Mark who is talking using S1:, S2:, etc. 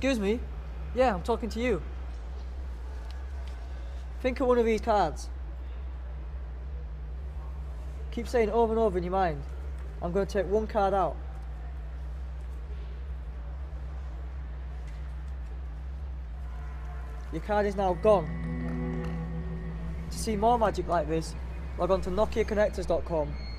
S1: excuse me? Yeah, I'm talking to you. Think of one of these cards. Keep saying over and over in your mind. I'm going to take one card out. Your card is now gone. To see more magic like this, log on to NokiaConnectors.com